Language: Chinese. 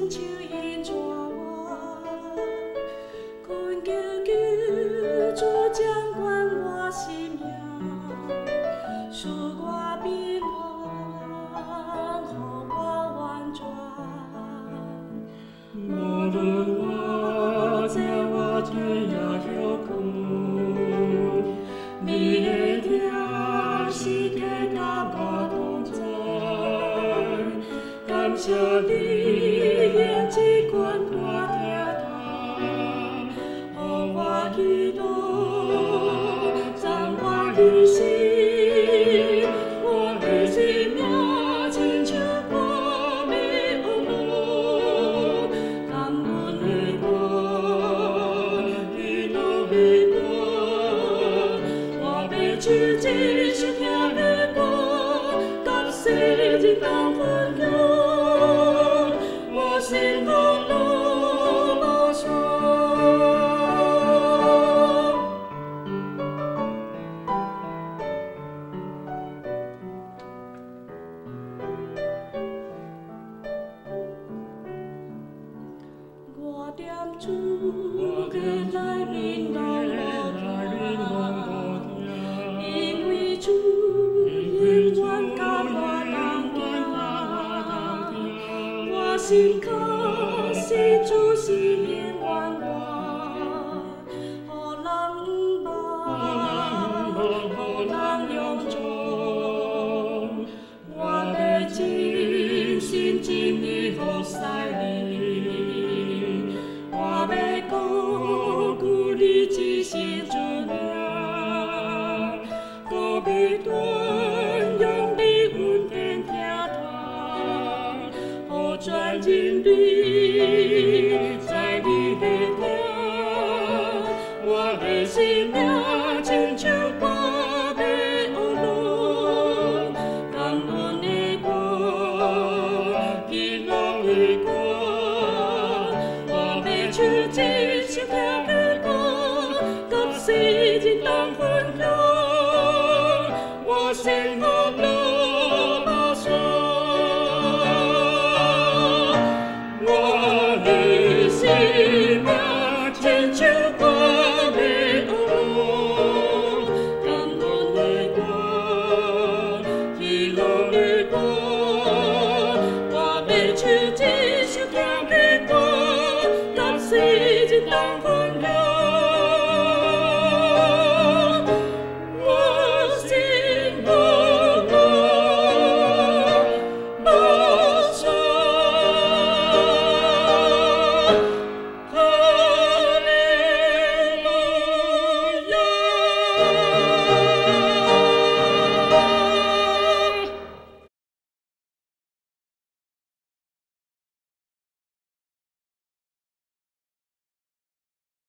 Cunjekiku, cunjengkuan kuasimu, sukwabino, 根扎。感谢你祈祷，藏花的心，我必须描尽全国的路，看过了，遇到过，我必须尽是天的光，看谁进到。我真该忍让，忍让，因为真希望给我让让。我心可是总是硬，一心做娘我每段用力问天天堂我钻进地在你的田我的心 Señor.